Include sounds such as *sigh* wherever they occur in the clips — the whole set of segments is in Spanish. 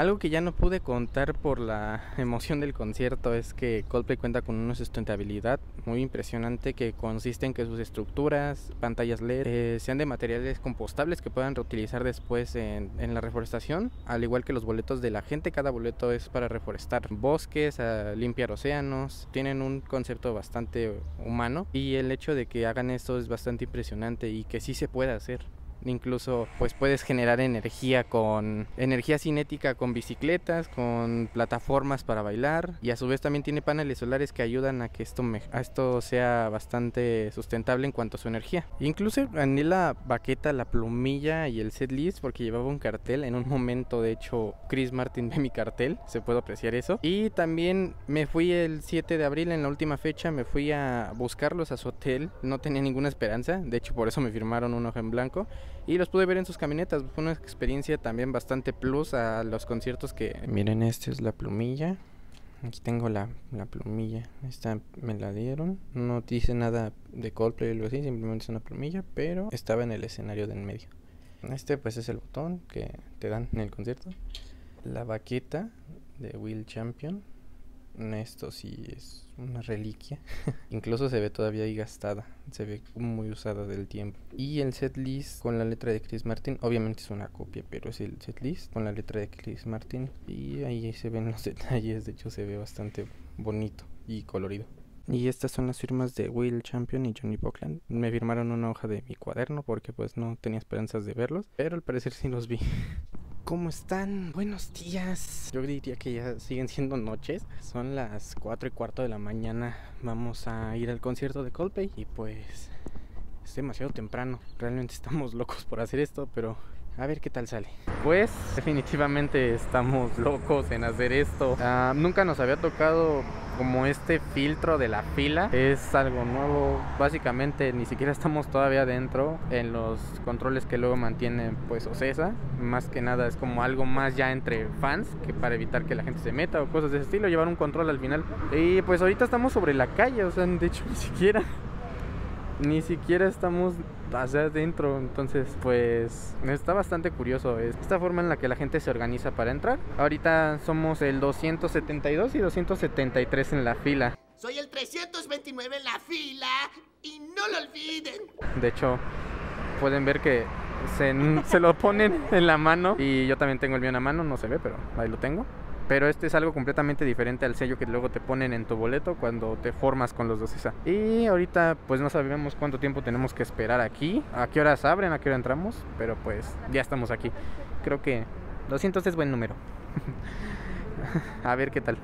Algo que ya no pude contar por la *laughs* emoción del concierto es que Coldplay cuenta con una sustentabilidad muy impresionante que consiste en que sus estructuras, pantallas LED, eh, sean de materiales compostables que puedan reutilizar después en, en, la reforestación, al igual que los boletos de la gente, cada boleto es para reforestar bosques, a limpiar océanos, tienen un concepto bastante humano y el hecho de que hagan esto es bastante impresionante y que sí se puede hacer. Incluso pues puedes generar energía con energía cinética con bicicletas, con plataformas para bailar y a su vez también tiene paneles solares que ayudan a que esto, me, a esto sea bastante sustentable en cuanto a su energía. Incluso gané la baqueta, la plumilla y el set list porque llevaba un cartel. En un momento de hecho Chris Martin ve mi cartel, se puede apreciar eso. Y también me fui el 7 de abril en la última fecha, me fui a buscarlos a su hotel. No tenía ninguna esperanza, de hecho por eso me firmaron un ojo en blanco y los pude ver en sus camionetas. Fue una experiencia también bastante plus a los conciertos que... Miren, esta es la plumilla. Aquí tengo la, la plumilla. Esta me la dieron. No dice nada de Coldplay o algo así, simplemente es una plumilla, pero estaba en el escenario del medio. Este pues es el botón que te dan en el concierto. La baqueta de Will Champion esto sí es una reliquia. *laughs* Incluso se ve todavía ahí gastada. Se ve muy usada del tiempo. Y el set list con la letra de Chris Martin. Obviamente es una copia, pero es el set list con la letra de Chris Martin. Y ahí se ven los *laughs* detalles. De hecho, se ve bastante bonito y colorido. Y estas son las firmas de Will Champion y Johnny Buckland. Me firmaron una hoja de mi cuaderno porque pues no tenía esperanzas de verlos, pero al parecer sí los vi. *laughs* ¿Cómo están? Buenos días. Yo diría que ya siguen siendo noches. Son las 4 y cuarto de la mañana. Vamos a ir al concierto de Coldplay. Y pues es demasiado temprano. Realmente *laughs* estamos locos por hacer esto, pero a ver qué tal sale. Pues definitivamente estamos locos en hacer esto. Uh, nunca nos había tocado como este filtro de la fila. Es algo nuevo. Básicamente ni siquiera estamos todavía dentro en los controles que luego mantiene pues Ocesa. Más que nada es como algo más ya entre fans que para evitar que la gente se meta o cosas de ese estilo. Llevar un control al final. Y pues ahorita estamos sobre la calle. O sea, de hecho *laughs* ni siquiera ni siquiera estamos hacia adentro. Entonces, pues está bastante curioso esta forma en la que la gente se organiza para entrar. Ahorita somos el 272 y 273 en la fila. Soy el 329 en la fila y no lo olviden. De hecho, pueden ver que se, se lo ponen en la mano y yo también tengo el mío en la mano, no se ve, pero ahí lo tengo pero este es algo completamente diferente al sello que luego te ponen en tu boleto cuando te formas con los dos esa. Y ahorita pues no sabemos cuánto tiempo tenemos que esperar aquí, a qué horas abren, a qué hora entramos, pero pues ya estamos aquí. Creo que 200 es buen número. *laughs* a ver qué tal.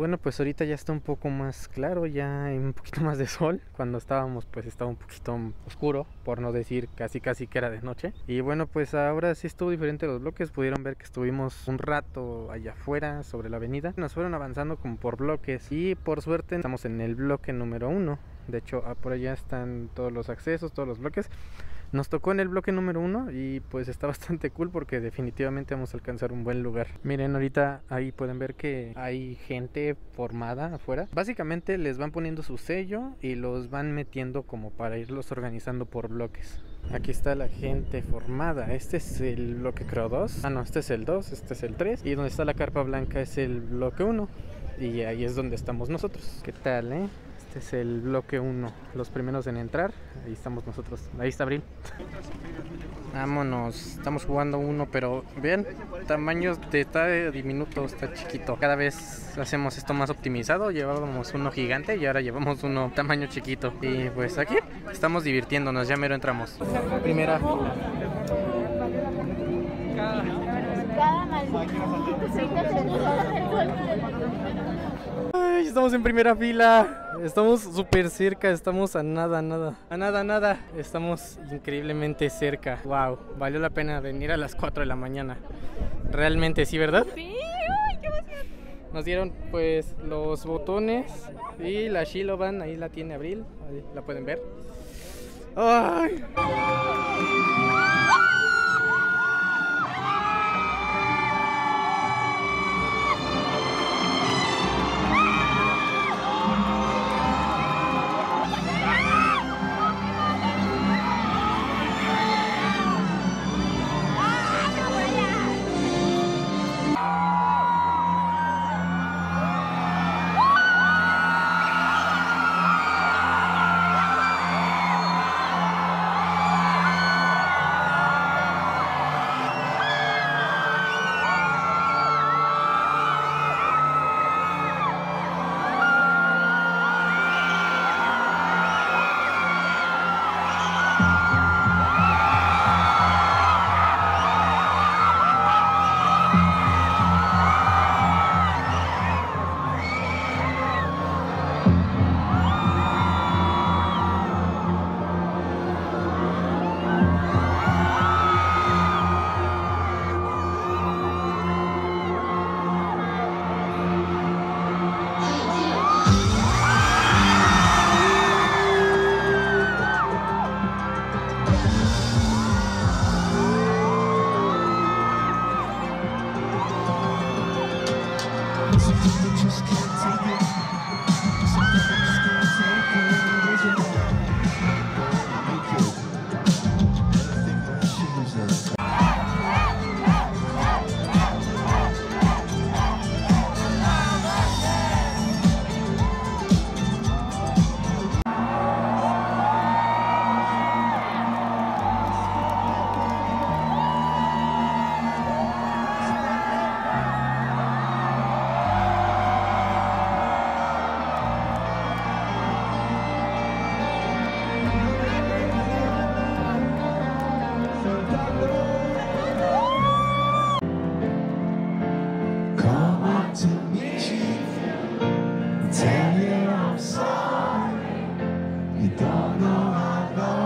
Bueno, pues ahorita ya está un poco más claro, ya hay un poquito más de sol. Cuando estábamos, pues estaba un poquito oscuro, por no decir casi casi que era de noche. Y bueno, pues ahora sí estuvo diferente los bloques. Pudieron ver que estuvimos un rato allá afuera sobre la avenida. Nos fueron avanzando como por bloques y por suerte estamos en el bloque número uno. De hecho, ah, por allá están todos los accesos, todos los bloques. Nos tocó en el bloque número uno y pues está *laughs* bastante cool porque definitivamente vamos a alcanzar un buen lugar. Miren, ahorita ahí pueden ver que hay gente formada afuera. Básicamente les van poniendo su sello y los van metiendo como para irlos organizando por bloques. Aquí está la gente formada. Este es el bloque creo 2. Ah, no, este es el 2, este es el 3. Y donde está la carpa blanca es el bloque 1. Y ahí es donde estamos nosotros. ¿Qué tal, eh? Este es el bloque 1, los primeros en entrar. Ahí estamos nosotros. Ahí está Abril. Vámonos, estamos jugando uno, pero bien, tamaño de, está diminuto, está chiquito. Cada vez hacemos esto más optimizado. Llevábamos uno gigante y ahora llevamos uno tamaño chiquito. Y pues aquí estamos divirtiéndonos, ya mero entramos. Primera. Ay, estamos en primera fila. Estamos súper cerca, estamos a nada, nada. A nada, nada. Estamos increíblemente cerca. Wow, valió la pena venir a las 4 de la mañana. Realmente sí, ¿verdad? Sí, ay, qué emoción. Nos dieron pues los botones y la Shiloban, ahí la tiene Abril, ahí la pueden ver. ¡Ay! You don't know how long.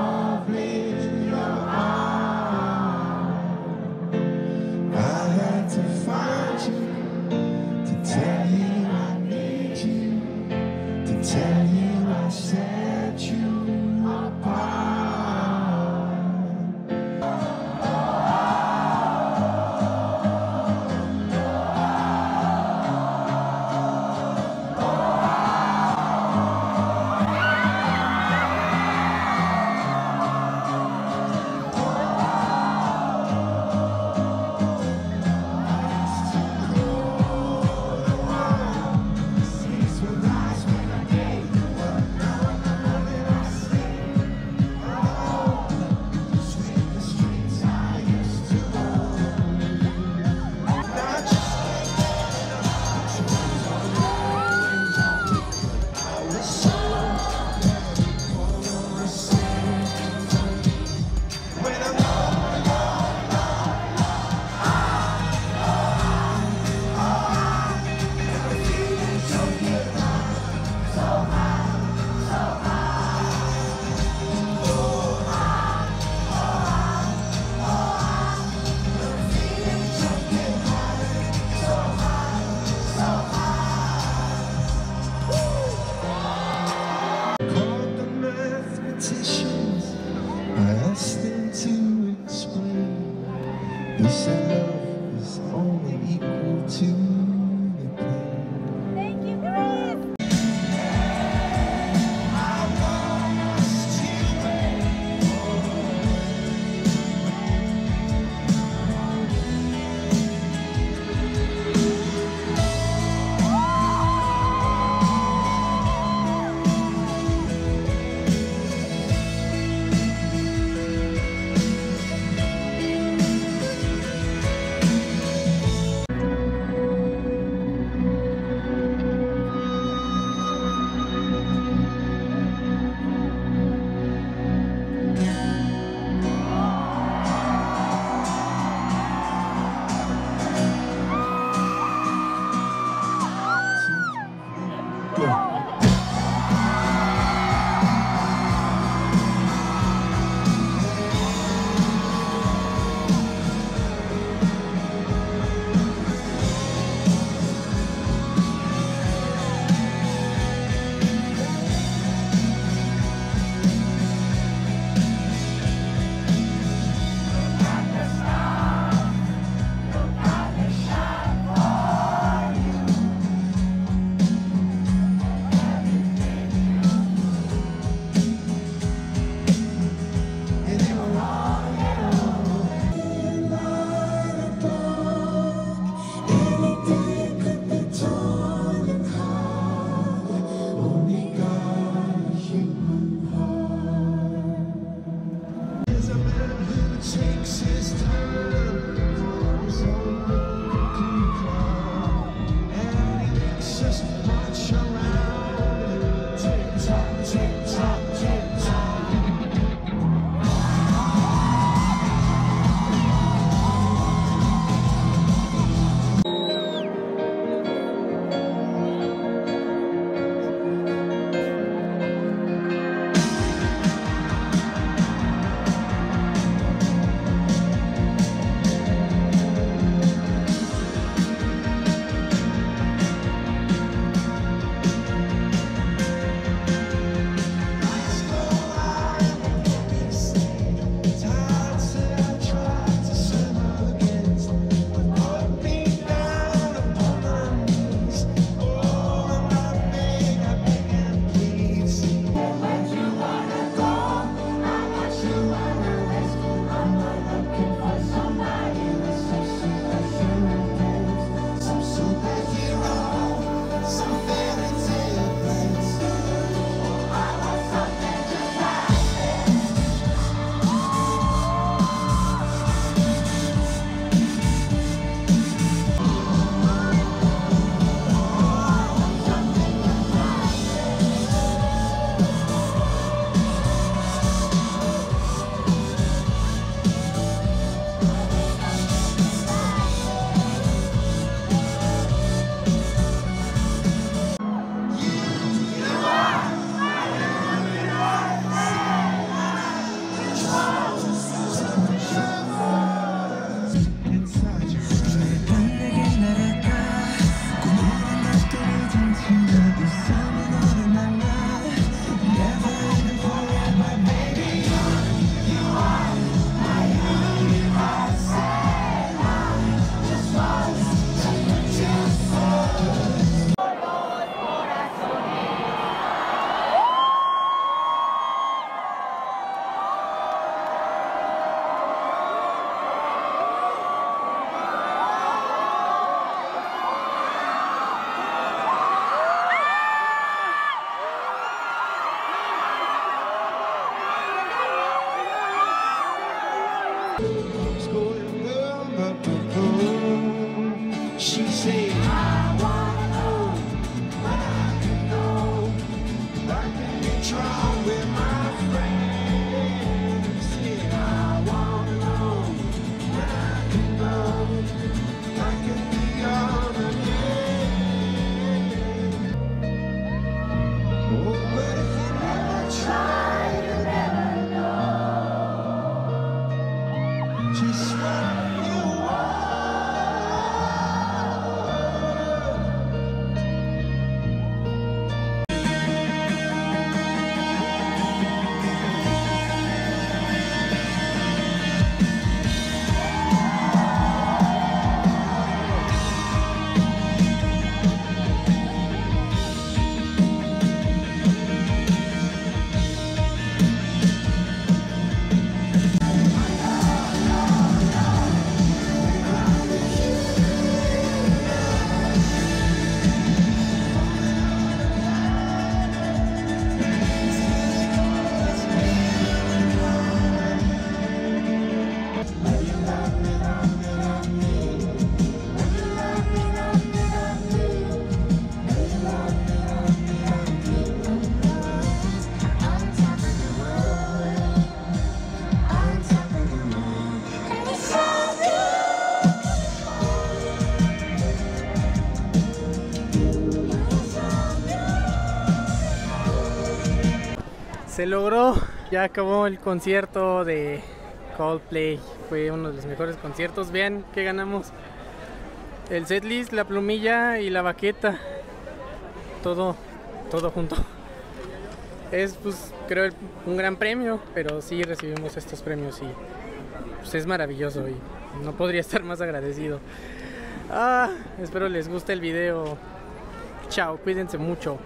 Like it. Se logró, ya acabó el concierto de Coldplay. Fue uno de los mejores conciertos. Vean que ganamos el setlist, la plumilla y la baqueta. Todo, todo junto. Es, pues, creo un gran premio, pero sí recibimos estos premios y pues, es maravilloso y no podría estar más agradecido. Ah, espero les guste el video. Chao, cuídense mucho.